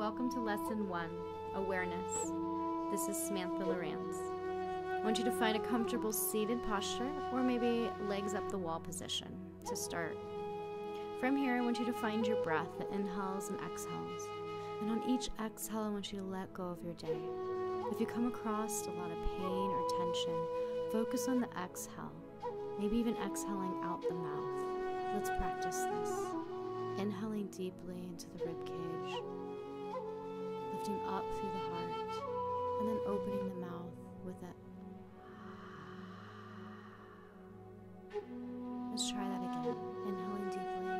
Welcome to Lesson 1 Awareness. This is Samantha Lieurance. I want you to find a comfortable seated posture or maybe legs up the wall position to start. From here, I want you to find your breath, the inhales and exhales. And on each exhale, I want you to let go of your day. If you come across a lot of pain or tension, focus on the exhale, maybe even exhaling out the mouth. Let's practice this. Inhaling deeply into the rib cage, lifting up through the heart, and then opening the mouth with it. Let's try that again. Inhaling deeply,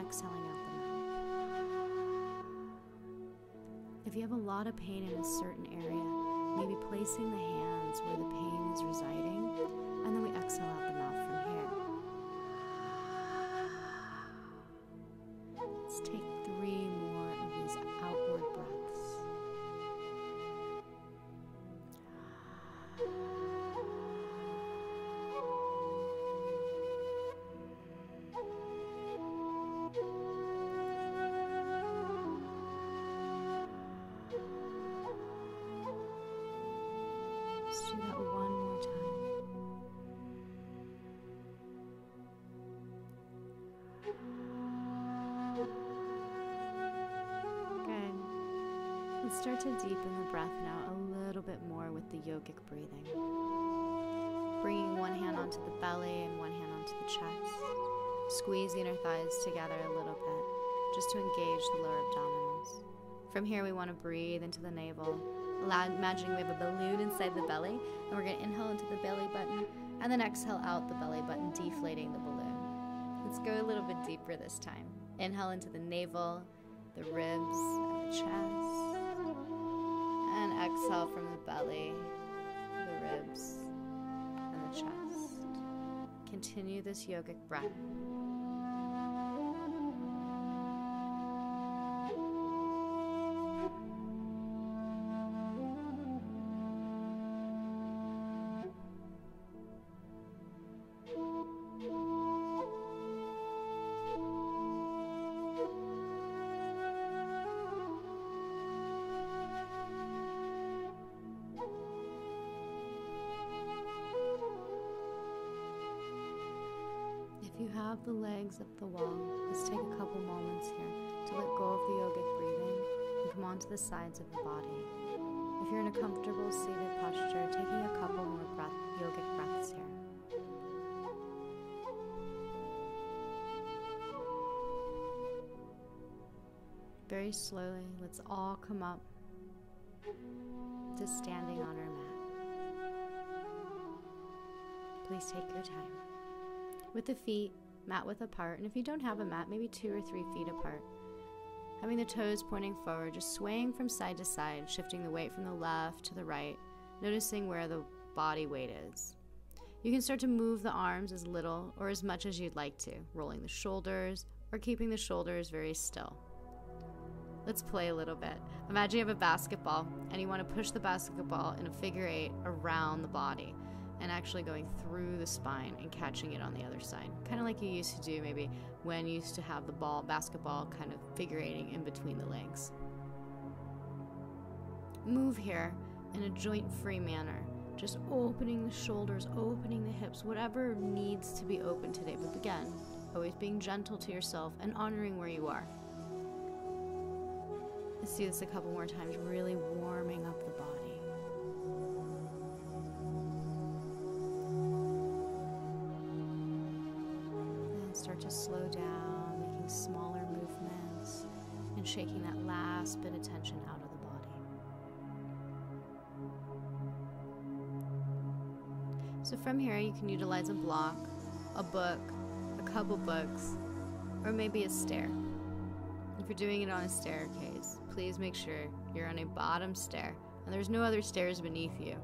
exhaling out the mouth. If you have a lot of pain in a certain area, maybe placing the hands where the pain is residing, and then we exhale out the mouth start to deepen the breath now a little bit more with the yogic breathing. Bringing one hand onto the belly and one hand onto the chest. Squeezing our thighs together a little bit just to engage the lower abdominals. From here, we want to breathe into the navel. Imagining we have a balloon inside the belly, and we're going to inhale into the belly button and then exhale out the belly button, deflating the balloon. Let's go a little bit deeper this time. Inhale into the navel, the ribs, and the chest. Exhale from the belly, the ribs, and the chest. Continue this yogic breath. Have the legs up the wall, let's take a couple moments here to let go of the yogic breathing and come onto the sides of the body. If you're in a comfortable seated posture, taking a couple more breath, yogic breaths here. Very slowly, let's all come up to standing on our mat. Please take your time with the feet mat width apart, and if you don't have a mat, maybe two or three feet apart. Having the toes pointing forward, just swaying from side to side, shifting the weight from the left to the right, noticing where the body weight is. You can start to move the arms as little or as much as you'd like to, rolling the shoulders or keeping the shoulders very still. Let's play a little bit. Imagine you have a basketball and you want to push the basketball in a figure eight around the body and actually going through the spine and catching it on the other side. Kind of like you used to do maybe when you used to have the ball, basketball kind of figure eighting in between the legs. Move here in a joint free manner, just opening the shoulders, opening the hips, whatever needs to be open today. But again, always being gentle to yourself and honoring where you are. Let's do this a couple more times, really warming up the to slow down, making smaller movements and shaking that last bit of tension out of the body. So from here, you can utilize a block, a book, a couple books, or maybe a stair. If you're doing it on a staircase, please make sure you're on a bottom stair and there's no other stairs beneath you.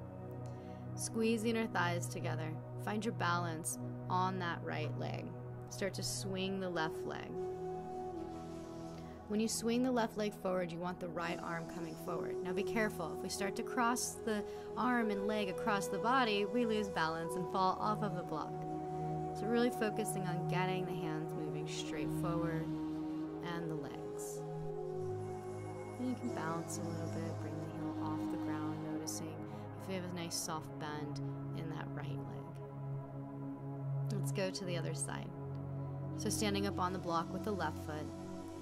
Squeezing our thighs together, find your balance on that right leg. Start to swing the left leg. When you swing the left leg forward, you want the right arm coming forward. Now be careful. If we start to cross the arm and leg across the body, we lose balance and fall off of the block. So, really focusing on getting the hands moving straight forward and the legs. hips a little bit, bring the heel off the ground, noticing if we have a nice soft bend in that right leg. Let's go to the other side. So, standing up on the block with the left foot,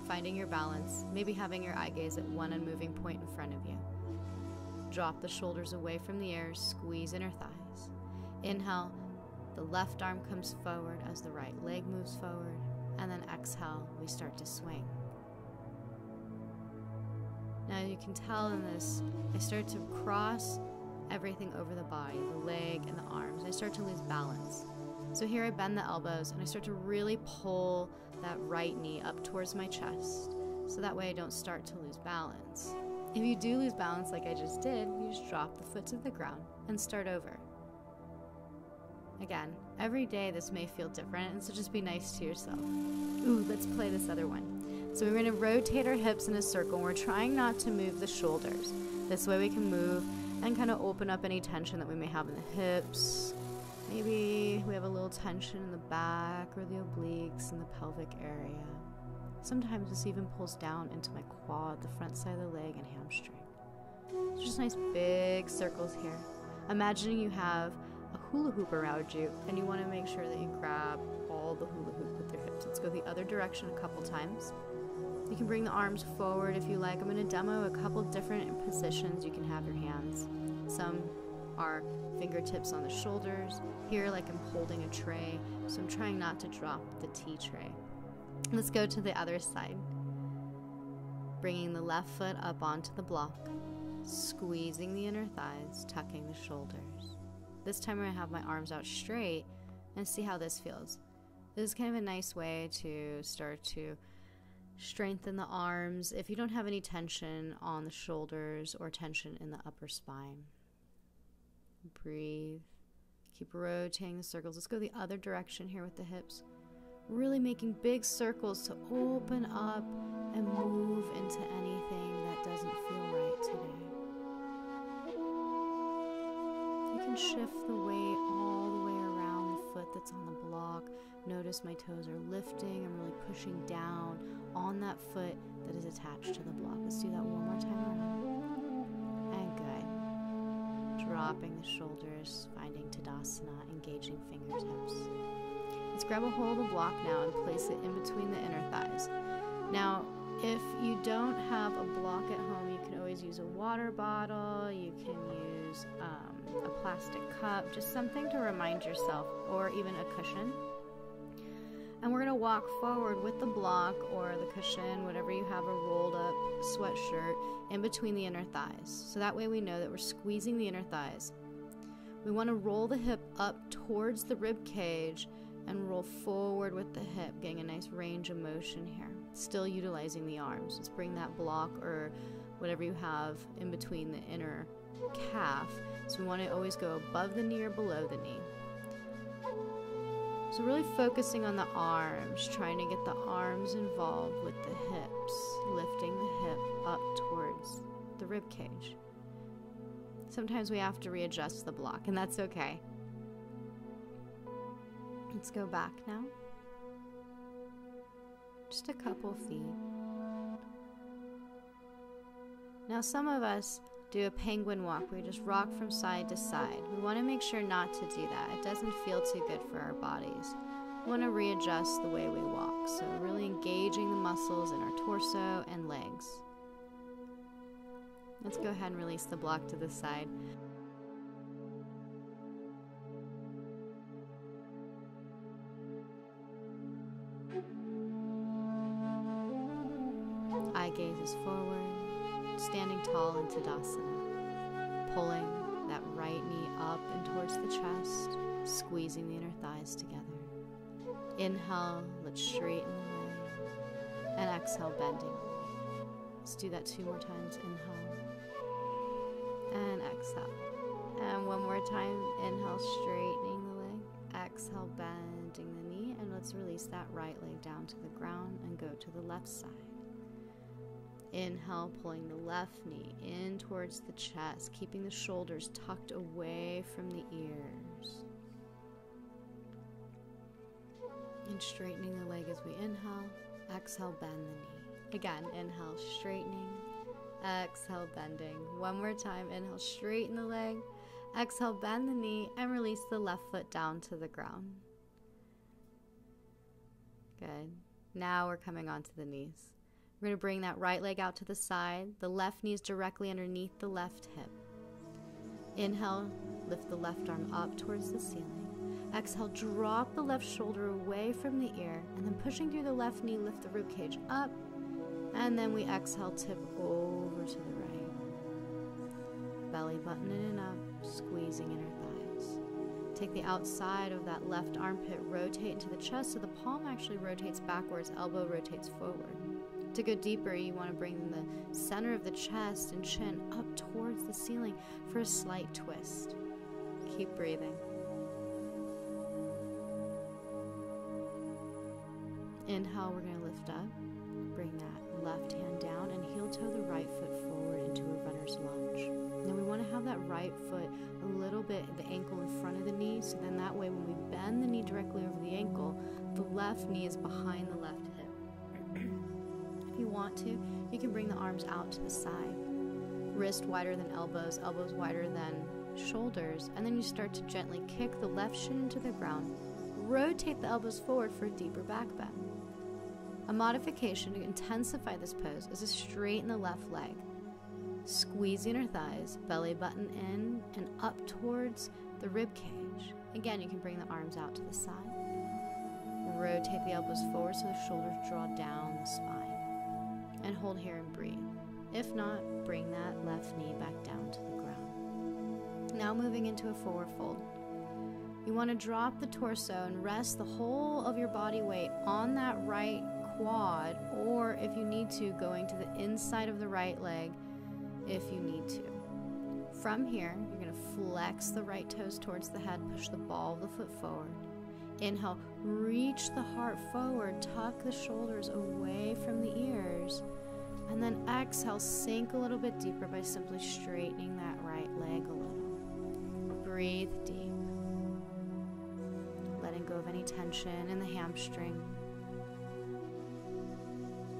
finding your balance, maybe having your eye gaze at one unmoving point in front of you. Drop the shoulders away from the air, squeeze inner thighs. Inhale, the left arm comes forward as the right leg moves forward, and then exhale, we start to swing. Now you can tell in this, I start to cross everything over the body, the leg and the arms. I start to lose balance. So here I bend the elbows and I start to really pull that right knee up towards my chest. So that way I don't start to lose balance. If you do lose balance like I just did, you just drop the foot to the ground and start over. Again, every day this may feel different, and so just be nice to yourself. Ooh, let's play this other one. So we're going to rotate our hips in a circle. And we're trying not to move the shoulders. This way we can move and kind of open up any tension that we may have in the hips. Maybe we have a little tension in the back or the obliques in the pelvic area. Sometimes this even pulls down into my quad, the front side of the leg, and hamstring. Just nice big circles here. Imagining you have a hula hoop around you and you want to make sure that you grab all the hula hoop with your hips. Let's go the other direction a couple times. You can bring the arms forward if you like. I'm going to demo a couple different positions you can have your hands. Some are fingertips on the shoulders. Here, like I'm holding a tray, so I'm trying not to drop the tea tray. Let's go to the other side. Bringing the left foot up onto the block, squeezing the inner thighs, tucking the shoulders. This time to have my arms out straight and see how this feels. This is kind of a nice way to start to strengthen the arms if you don't have any tension on the shoulders or tension in the upper spine. Breathe. Keep rotating the circles. Let's go the other direction here with the hips really making big circles to open up and move into anything that doesn't feel right today. You can shift the weight all the way around the foot that's on the block. Notice my toes are lifting. I'm really pushing down on that foot that is attached to the block. Let's do that one more time around. Dropping the shoulders, finding Tadasana, engaging fingertips. Let's grab a hold of the block now and place it in between the inner thighs. Now, if you don't have a block at home, you can always use a water bottle, you can use um, a plastic cup, just something to remind yourself, or even a cushion. And we're going to walk forward with the block or the cushion, whatever you have, a rolled up sweatshirt, in between the inner thighs. So that way we know that we're squeezing the inner thighs. We want to roll the hip up towards the rib cage and roll forward with the hip, getting a nice range of motion here. Still utilizing the arms. Let's bring that block or whatever you have in between the inner calf. So we want to always go above the knee or below the knee. So really focusing on the arms, trying to get the arms involved with the hips, lifting the hip up towards the rib cage. Sometimes we have to readjust the block, and that's okay. Let's go back now. Just a couple feet. Now, some of us do a penguin walk. We just rock from side to side. We want to make sure not to do that. It doesn't feel too good for our bodies. We want to readjust the way we walk. So, really engaging the muscles in our torso and legs. Let's go ahead and release the block to the side. Eye gazes forward, standing tall in Tadasana, pulling that right knee up and towards the chest, squeezing the inner thighs together. Inhale, let's straighten the leg, and exhale, bending. Let's do that two more times. Inhale, and exhale. And one more time, inhale, straightening the leg, exhale, bending the knee, and let's release that right leg down to the ground and go to the left side. Inhale, pulling the left knee in towards the chest, keeping the shoulders tucked away from the ears. And straightening the leg as we inhale. Exhale, bend the knee. Again, inhale, straightening. Exhale, bending. One more time. Inhale, straighten the leg. Exhale, bend the knee and release the left foot down to the ground. Good. Now we're coming onto the knees. We're going to bring that right leg out to the side. The left knee is directly underneath the left hip. Inhale, lift the left arm up towards the ceiling. Exhale, drop the left shoulder away from the ear, and then pushing through the left knee, lift the rib cage up. And then we exhale, tip over to the right. Belly button in and up, squeezing inner thighs. Take the outside of that left armpit, rotate into the chest so the palm actually rotates backwards, elbow rotates forward. To go deeper, you want to bring the center of the chest and chin up towards the ceiling for a slight twist. Keep breathing. Inhale, we're going to lift up. Bring that left hand down and heel toe the right foot forward into a runner's lunge. Now we want to have that right foot a little bit the ankle in front of the knee, so then that way when we bend the knee directly over the ankle, the left knee is behind the left want to, you can bring the arms out to the side. Wrist wider than elbows, elbows wider than shoulders, and then you start to gently kick the left shin into the ground. Rotate the elbows forward for a deeper back bend. A modification to intensify this pose is to straighten the left leg. Squeeze inner thighs, belly button in and up towards the rib cage. Again, you can bring the arms out to the side. Rotate the elbows forward so the shoulders draw down the spine. And hold here and breathe. If not, bring that left knee back down to the ground. Now moving into a forward fold. You want to drop the torso and rest the whole of your body weight on that right quad, or if you need to, going to the inside of the right leg if you need to. From here, you're going to flex the right toes towards the head, push the ball of the foot forward. Inhale, reach the heart forward, tuck the shoulders away from the ears. And then exhale, sink a little bit deeper by simply straightening that right leg a little. Breathe deep. Letting go of any tension in the hamstring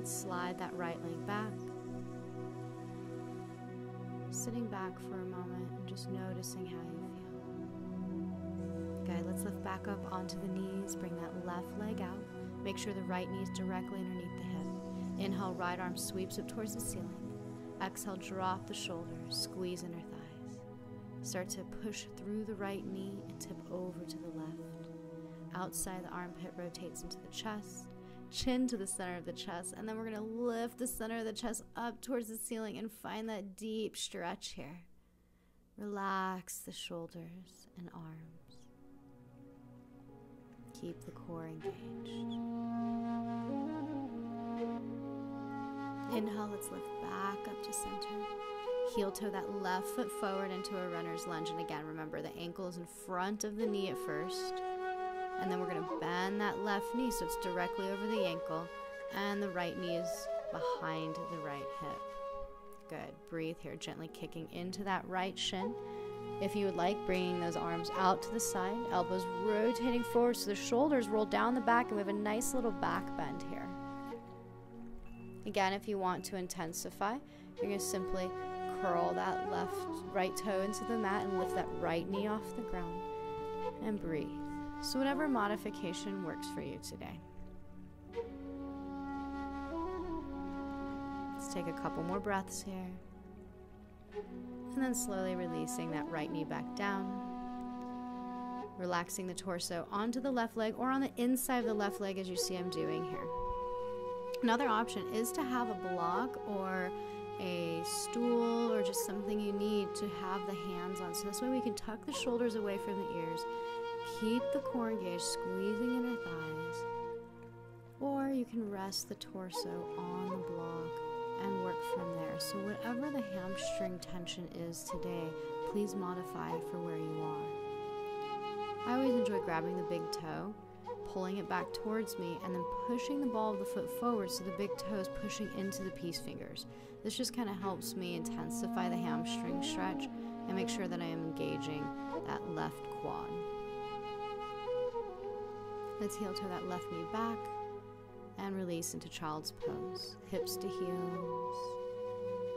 slide that right leg back. Sitting back for a moment and just noticing how you Okay, let's lift back up onto the knees. Bring that left leg out. Make sure the right knee is directly underneath the hip. Inhale, right arm sweeps up towards the ceiling. Exhale, drop the shoulders, squeeze inner thighs. Start to push through the right knee and tip over to the left. Outside the armpit rotates into the chest chin to the center of the chest, and then we're going to lift the center of the chest up towards the ceiling and find that deep stretch here. Relax the shoulders and arms. Keep the core engaged. Inhale, let's lift back up to center. Heel toe that left foot forward into a runner's lunge. And again, remember the ankle is in front of the knee at first. And then we're going to bend that left knee so it's directly over the ankle. And the right knee is behind the right hip. Good. Breathe here, gently kicking into that right shin. If you would like, bringing those arms out to the side, elbows rotating forward so the shoulders roll down the back, and we have a nice little back bend here. Again, if you want to intensify, you're going to simply curl that left right toe into the mat and lift that right knee off the ground and breathe. So, whatever modification works for you today. Let's take a couple more breaths here. And then slowly releasing that right knee back down. Relaxing the torso onto the left leg or on the inside of the left leg as you see I'm doing here. Another option is to have a block or a stool or just something you need to have the hands on. So this way we can tuck the shoulders away from the ears Keep the core engaged, squeezing inner thighs. Or you can rest the torso on the block work from there. So, whatever the hamstring tension is today, please modify it for where you are. I always enjoy grabbing the big toe, pulling it back towards me, and then pushing the ball of the foot forward so the big toe is pushing into the peace fingers. This just kind of helps me intensify the hamstring stretch and make sure that I am engaging that left quad. Let's heel toe that left knee back and release into child's pose. Hips to heels.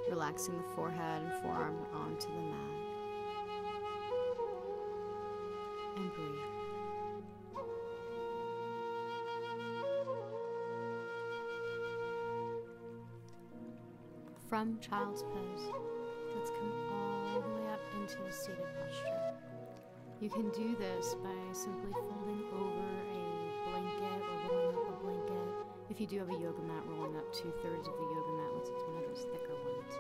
Relaxing the forehead and forearm onto the mat. And breathe. From child's pose, let's come all the way up into a seated posture. You can do this by simply folding over If you do have a yoga mat, rolling up two thirds of the yoga mat once it's one of those thicker ones.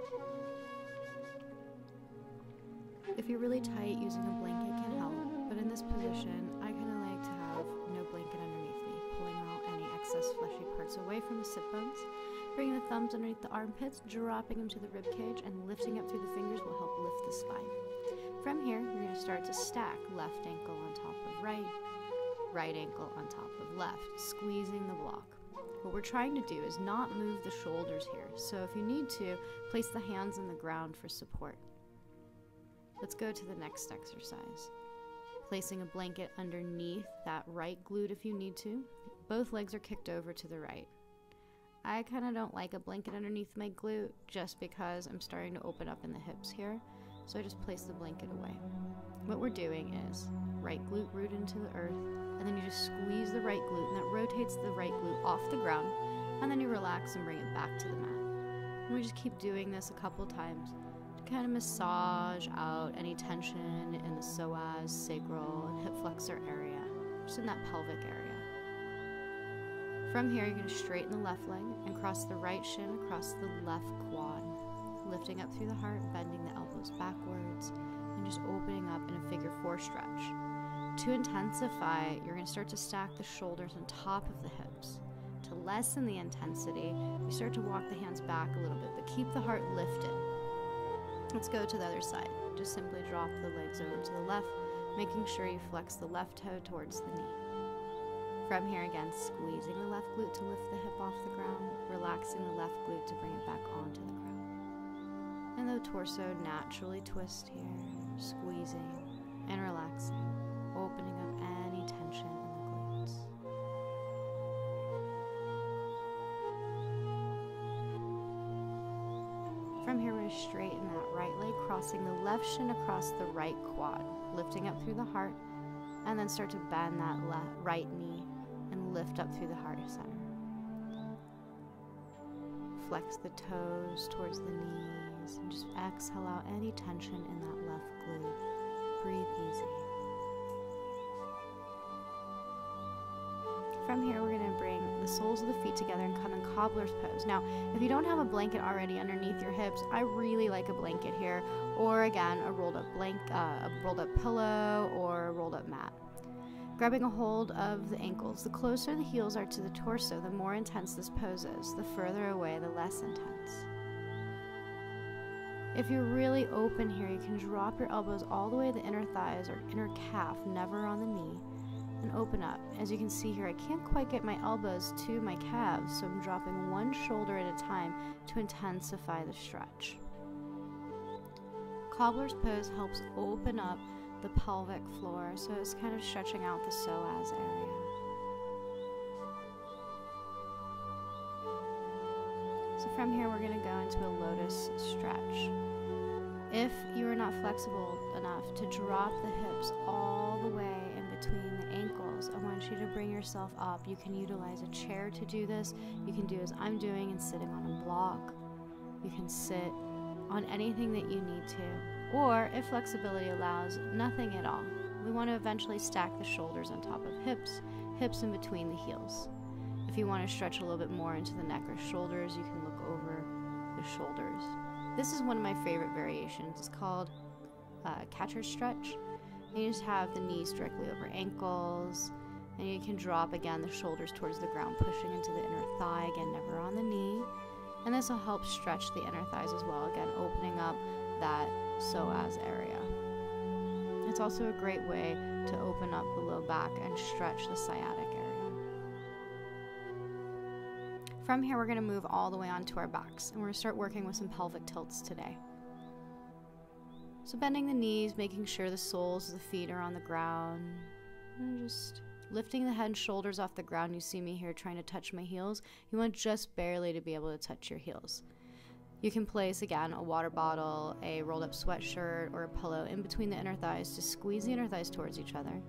If you're really tight, using a blanket can help, but in this position, I kind of like to have no blanket underneath me, pulling out any excess fleshy parts away from the sit bones. Bringing the thumbs underneath the armpits, dropping them to the rib cage, and lifting up through the fingers will help lift the spine. From here, you're going to start to stack left ankle on top of right, right ankle on top of left, squeezing the block. What we're trying to do is not move the shoulders here, so if you need to, place the hands on the ground for support. Let's go to the next exercise. Placing a blanket underneath that right glute if you need to. Both legs are kicked over to the right. I kind of don't like a blanket underneath my glute just because I'm starting to open up in the hips here. So I just place the blanket away. What we're doing is right glute root into the earth, and then you just squeeze the right glute, and that rotates the right glute off the ground, and then you relax and bring it back to the mat. And we just keep doing this a couple times to kind of massage out any tension in the psoas, sacral, and hip flexor area, just in that pelvic area. From here, you're going to straighten the left leg and cross the right shin across the left quad, lifting up through the heart, bending the elbows backwards, just opening up in a figure four stretch. To intensify, you're going to start to stack the shoulders on top of the hips. To lessen the intensity, you start to walk the hands back a little bit, but keep the heart lifted. Let's go to the other side. Just simply drop the legs over to the left, making sure you flex the left toe towards the knee. From here again, squeezing the left glute to lift the hip off the ground, relaxing the left glute to bring it back onto the ground. And the torso naturally twist here, squeezing and relaxing, opening up any tension in the glutes. From here, to straighten that right leg, crossing the left shin across the right quad, lifting up through the heart, and then start to bend that left, right knee and lift up through the heart center. Flex the toes towards the knees and just exhale out any tension in that easy. From here, we're going to bring the soles of the feet together and come in cobbler's pose. Now, if you don't have a blanket already underneath your hips, I really like a blanket here, or again, a rolled up blank, uh, a rolled up pillow, or a rolled up mat. Grabbing a hold of the ankles. The closer the heels are to the torso, the more intense this pose is. The further away, the less intense. If you're really open here, you can drop your elbows all the way to the inner thighs or inner calf, never on the knee, and open up. As you can see here, I can't quite get my elbows to my calves, so I'm dropping one shoulder at a time to intensify the stretch. Cobbler's pose helps open up the pelvic floor, so it's kind of stretching out the psoas area. So from here, we're going to go into a lotus stretch. If you are not flexible enough to drop the hips all the way in between the ankles, I want you to bring yourself up. You can utilize a chair to do this. You can do as I'm doing and sitting on a block. You can sit on anything that you need to, or if flexibility allows, nothing at all. We want to eventually stack the shoulders on top of hips, hips in between the heels. If you want to stretch a little bit more into the neck or shoulders, you can the shoulders. This is one of my favorite variations. It's called uh, catcher stretch. And you just have the knees directly over ankles, and you can drop again the shoulders towards the ground, pushing into the inner thigh, again, never on the knee. And this will help stretch the inner thighs as well, again, opening up that psoas area. It's also a great way to open up the low back and stretch the sciatic From here, we're going to move all the way onto our box, and we're going to start working with some pelvic tilts today. So, bending the knees, making sure the soles of the feet are on the ground, and just lifting the head and shoulders off the ground. You see me here trying to touch my heels. You want just barely to be able to touch your heels. You can place again a water bottle, a rolled up sweatshirt, or a pillow in between the inner thighs to squeeze the inner thighs towards each other.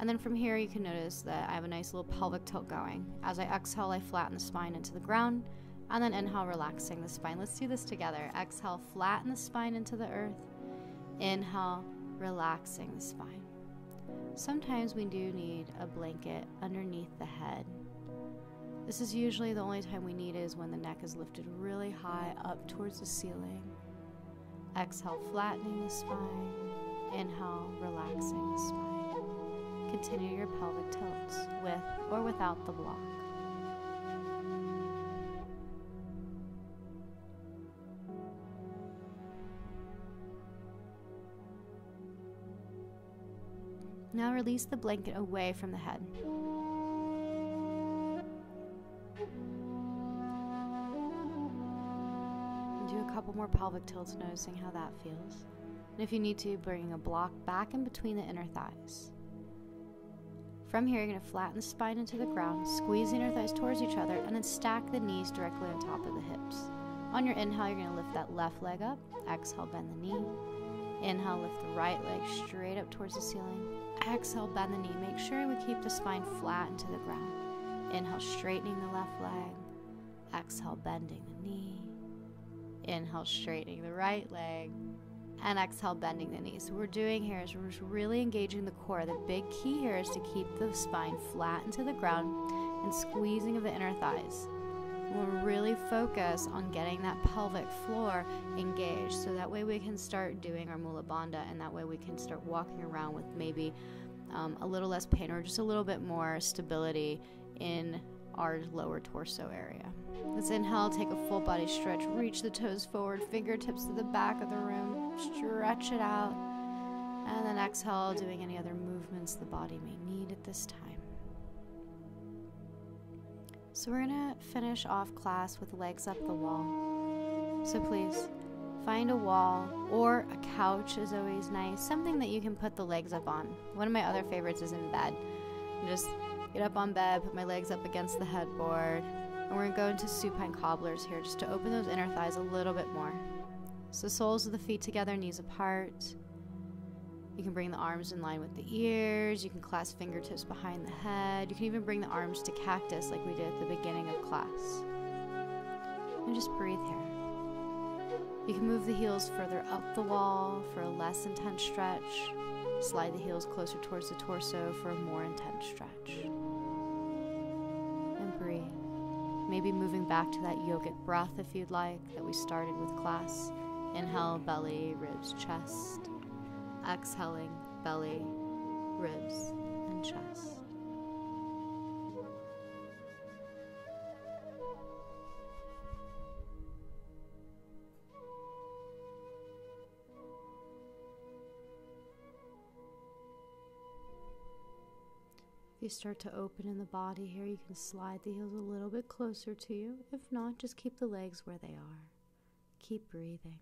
And then from here, you can notice that I have a nice little pelvic tilt going. As I exhale, I flatten the spine into the ground, and then inhale, relaxing the spine. Let's do this together. Exhale, flatten the spine into the earth. Inhale, relaxing the spine. Sometimes we do need a blanket underneath the head. This is usually the only time we need is when the neck is lifted really high up towards the ceiling. Exhale, flattening the spine. Inhale, relaxing the spine. Continue your pelvic tilts with or without the block. Now release the blanket away from the head. do a couple more pelvic tilts, noticing how that feels. And if you need to, bring a block back in between the inner thighs. From here, you're going to flatten the spine into the ground, squeeze the inner thighs towards each other, and then stack the knees directly on top of the hips. On your inhale, you're going to lift that left leg up. Exhale, bend the knee. Inhale, lift the right leg straight up towards the ceiling. Exhale, bend the knee. Make sure we keep the spine flat into the ground. Inhale, straightening the left leg. Exhale, bending the knee. Inhale, straightening the right leg. And exhale, bending the knees. What we're doing here is we're really engaging the core. The big key here is to keep the spine flat into the ground and squeezing of the inner thighs. We'll really focus on getting that pelvic floor engaged so that way we can start doing our Mula Bandha and that way we can start walking around with maybe um, a little less pain or just a little bit more stability in our lower torso area. Let's inhale, take a full body stretch, reach the toes forward, fingertips to the back of the room, stretch it out, and then exhale, doing any other movements the body may need at this time. So we're gonna finish off class with legs up the wall. So please find a wall or a couch is always nice, something that you can put the legs up on. One of my other favorites is in bed. just get up on bed, put my legs up against the headboard, and we're gonna go into supine cobblers here just to open those inner thighs a little bit more. So soles of the feet together, knees apart. You can bring the arms in line with the ears. You can clasp fingertips behind the head. You can even bring the arms to cactus like we did at the beginning of class. And just breathe here. You can move the heels further up the wall for a less intense stretch. Slide the heels closer towards the torso for a more intense stretch. Maybe moving back to that yogic breath if you'd like that we started with class. Inhale, belly, ribs, chest exhaling belly, ribs, and chest. You start to open in the body here, you can slide the heels a little bit closer to you. If not, just keep the legs where they are. Keep breathing.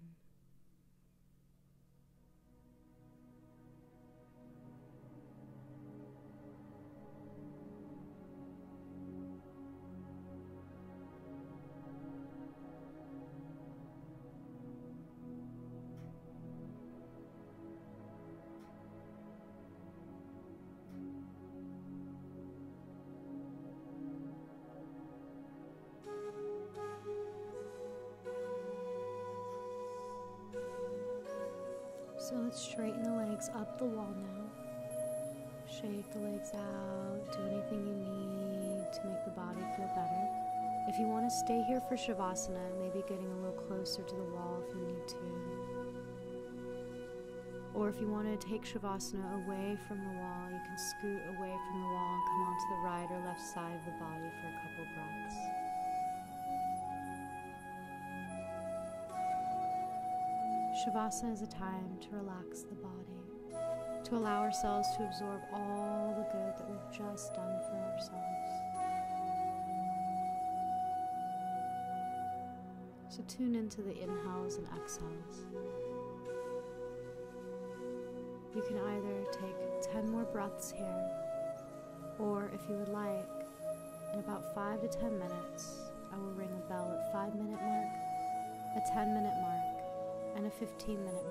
Up the wall now. Shake the legs out, do anything you need to make the body feel better. If you want to stay here for Shavasana, maybe getting a little closer to the wall if you need to. Or if you want to take Shavasana away from the wall, you can scoot away from the wall and come onto the right or left side of the body for a couple breaths. Shavasana is a time to relax the to allow ourselves to absorb all the good that we've just done for ourselves. So tune into the inhales and exhales. You can either take 10 more breaths here, or if you would like, in about 5 to 10 minutes, I will ring a bell at 5 minute mark a 10 minute mark, and a 15 minute